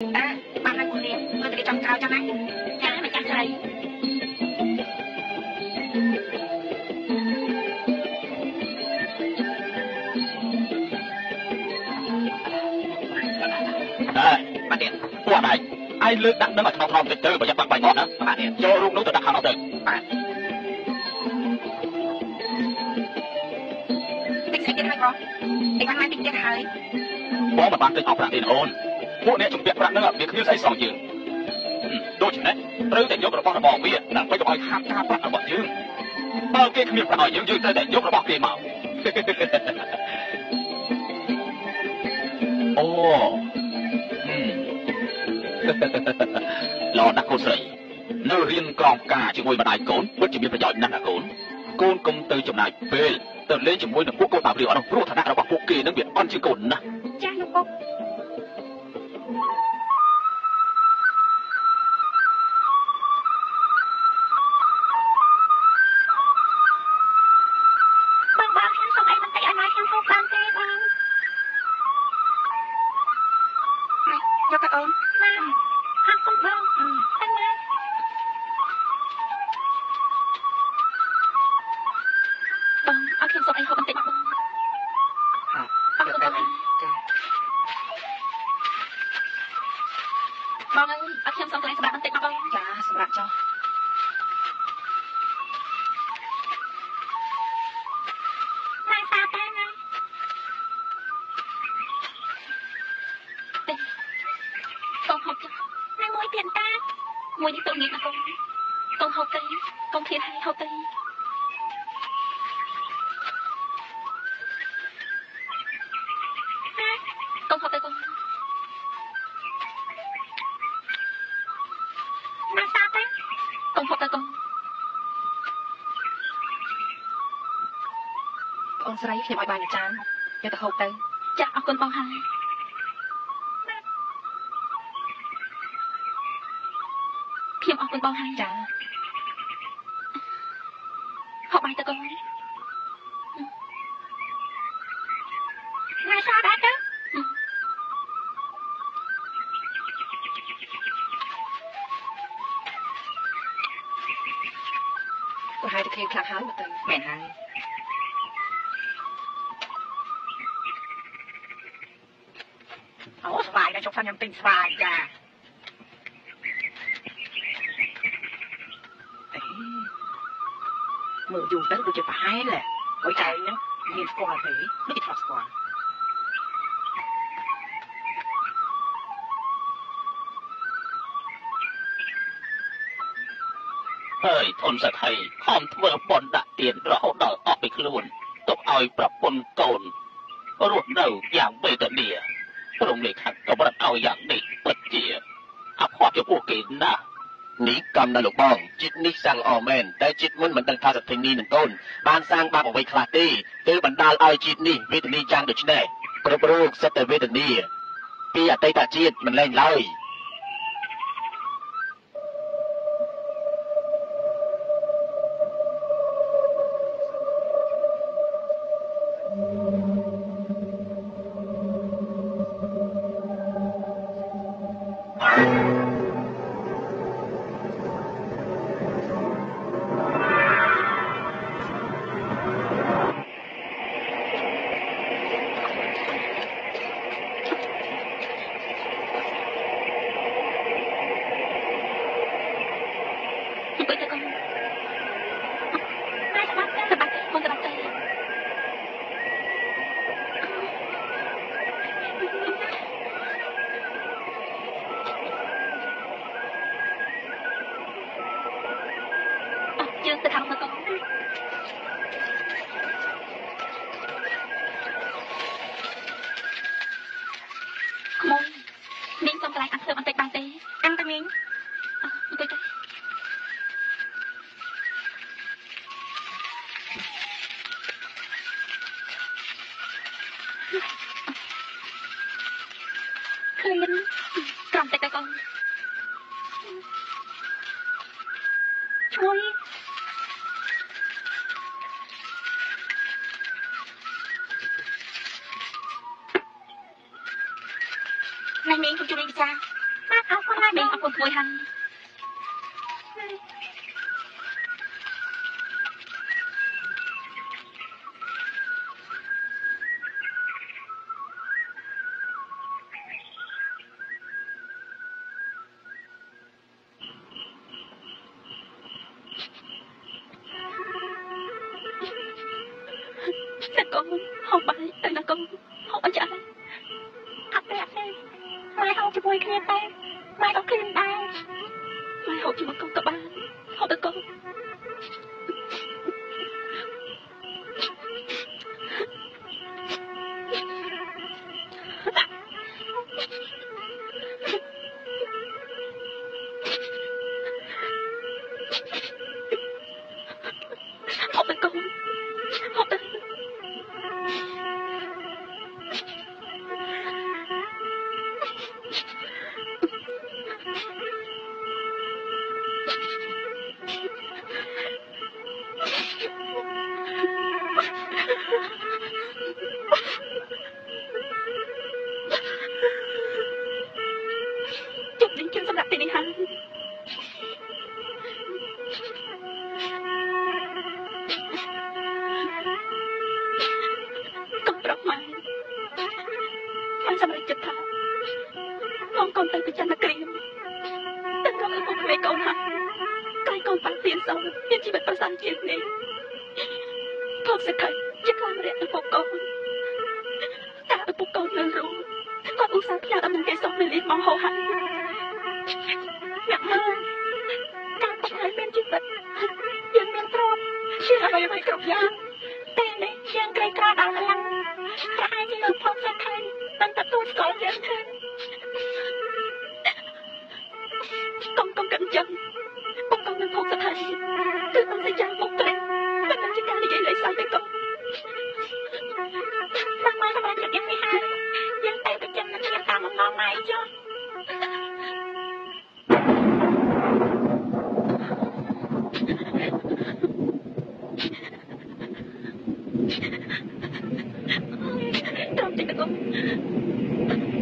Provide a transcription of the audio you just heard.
អើបានហើយគូនាងមើលទៅចំក្រោយចាំណាចាម្ចាស់ស្រីអើបាទទៀតពួកឯងឯងលើកដាក់នឹងឲ្យថ្នមថ្នមតិចទៅបើយ៉ាងបាក់បាយមកណាបាទទៀតចូលរូបនោះទៅដាក់ខាងនោះទៅបាទតិចស្អីទៀតហើយបងឯងបានមកតិចទៀតហើយបងមិនបានទិញអស់ប្រាក់ទេណាអូន ពួកអ្នកជំពាក់ប្រាក់នឹងវាគ្មានស្អីសងយើងដូច្នេះត្រូវតែយករបស់របស់វាដើម្បីកុំឲ្យខាតការប្រាក់របស់យើងបើគេគ្មានប្រាក់ឲ្យយើងយើងត្រូវតែយករបស់គេមកអូហឹមល្អណាស់កូនស្រីនៅរៀនក្រមការជាមួយម្ដាយកូនពិតជាមានប្រយោជន៍ណាស់ណាកូនកូនកុំទៅចំណាយពេលទៅលេងជាមួយនឹងពួកកូនបាបរាវអត់នោះព្រោះឋានៈរបស់ពួកគេនឹងវាអន់ជាងកូនណាស់ចាស់លោកពុក យកទៅអូនម៉ែហាត់គុំបងអញម៉ែបងអត់ខ្ញុំសុំអីហូបបន្តិចបងអរគុណបងបងអើយអត់ខ្ញុំសុំកន្លែងសម្រាប់បន្តិចបងចាសម្រាប់ចុះ ទៀតតាមួយនេះទៅងាកណាកូនកូនហូបទៅកូនធៀនឲ្យហូបទៅកូនហូបទៅកូនម៉ែសាតែកូនហូបទៅកូនអូនស្រីខ្ញុំឲ្យបានមួយចានយកទៅហូបទៅចាអរគុណបងហើយ ខ្ញុំអរគុណបងហើយចាហូបបាយទៅកូនម៉ែសាដែរទៅប្រហែលតែឃ្លៀងខ្លះហើយមកទៅមែនហើយអូស្វាយដែរជុកថាខ្ញុំទិញស្វាយចា មើលយូរទៅដូចជាប្រហែលហើយហើយចៃហ្នឹងមានស្គាល់ទេមិនថាស្គាល់ហើយធនសត្វហើយខំធ្វើបនដាក់ទៀនរហូតដល់អស់ពីខ្លួនទុកឲ្យប្រពន្ធកូនរស់នៅយ៉ាងវេទនាព្រមលេខាត់កម្រិតឲ្យយ៉ាងនេះពិតជាអភ័ព្វចំពោះគេណាស់ នេះកម្មនៅលោកបងចិត្តនេះសាំងអមែនតែចិត្តមុនមិនដឹងថាសទ្ធីនេះនឹងកូនបានសាងបាបអ្វីខ្លះទេទើបបណ្ដាលឲ្យចិត្តនេះវេទនីយ៉ាងដូចនេះគ្រប់រូបសិតតែវេទនីពីអតីតជាតិមិនលែងឡើយអង្គុយ អត់យើងទៅខាងមកកូនក្មួយនាងសុំកន្លែងអាំងធ្វើបន្តិចបានទេអាំងទៅនាងអឺអង្គុយទៅឃើញក្រំតិចទៅកូនជួយ cha, má tháo có lá đen của Bùi Hằng គ្នាតែម៉ែក៏ឃ្លានដែរម៉ែហូបជាមួយកូនក៏បានហូបទៅកូន ជប់នឹងជឿសម្រាប់ទីនេះហើយកុំប្រាប់ម៉ែម៉ែសម្រាប់ចិត្តថាកូនកូនទៅប្រចាំនក្រៀមតែរកឪពុកម្លេកូនហើយក្រៃកូនប៉ាទៀនសោមានជីវិតប្រសើរជាងនេះកូនសក្តិជាខ្លាំងរយៈឪពុកកូនតែឪពុកកូននៅរស់គាត់ឧស្សាហ៍ផ្ញើដំណឹងគេសុំមេលីមកហោហើយ សិទ្ធយើងមានទ្រព្យជាអ្វីអ្វីគ្រប់យ៉ាងតែនេះជាងក្រៃក្រោដល់ខ្លាំងតែឯងនៅភពសក្តិបានទទួលស្គាល់យើងឃើញកុំកុំកុំចឹងកុំកុំនៅភពសក្តិគឺកុំតែយ៉ាងមុខត្រេកតែជាការនិយាយលេសសើចទៅកុំតាមមកតាមយ៉ាងនេះហើយ あっ。